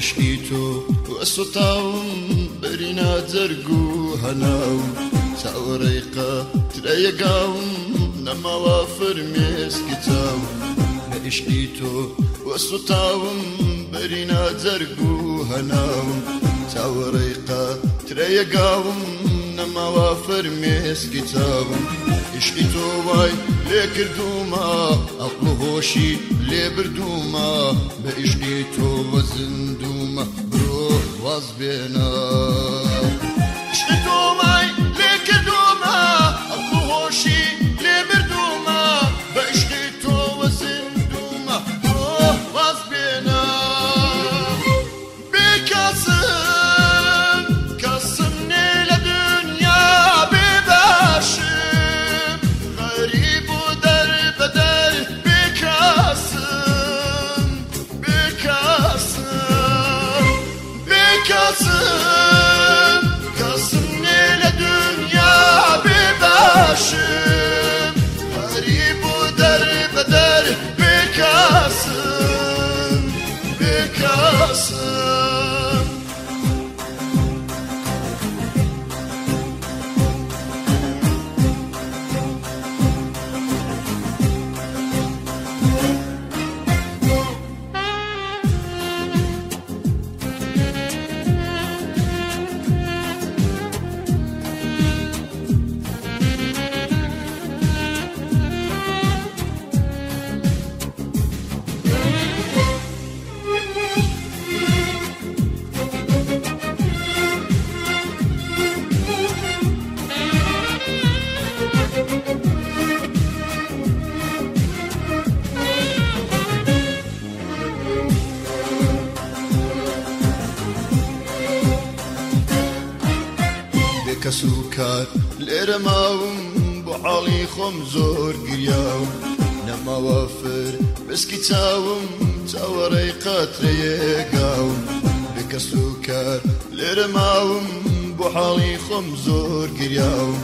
پشکی تۆ وەسوتاوم بەرینا جەرگ و هەناو چاوەڕێقا ترەیەگاوم نەماوە فەرمێسکی چاو لە ئیشکی تۆ وەسوتاوم بەرینا جەرگ و هەناوم چاوەڕێقا ترەیەگاوم نەماوە فەرمێسکی چاوم عشقی تۆ وای لێ کردوما ئەقل هۆشی لێ بردوما بە عشقی تۆ وەزند و olmaz Kasım Kasım ile dünya bir başım Hari bu der beder bir Kasım Bir Kasım کەس و کار لێرە ماوم بەعاڵی خۆم زۆر گریاوم نەماوەفر بسکی چاوم چاوەڕێی قاترەیەگاوم لە کەس و کار لێرە ماوم بۆ حاڵی خۆم زۆر گریاوم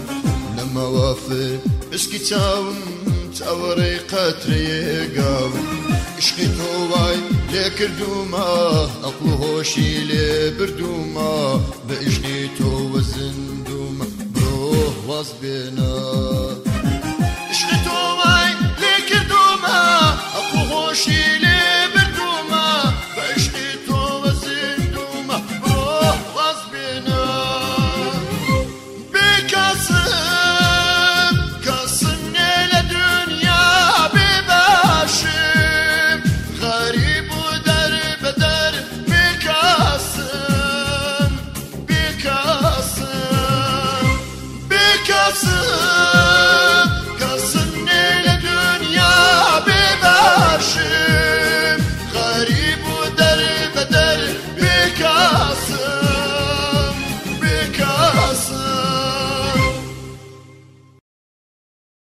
نەماوەفر بسکی چاوم چاوەڕێی قاترەیەگاوم عشقی تۆ وای لێکردومە ئەقو هۆشی لێ بردومە بە ئیشنی تۆ وەزندومە برۆ واز بێنە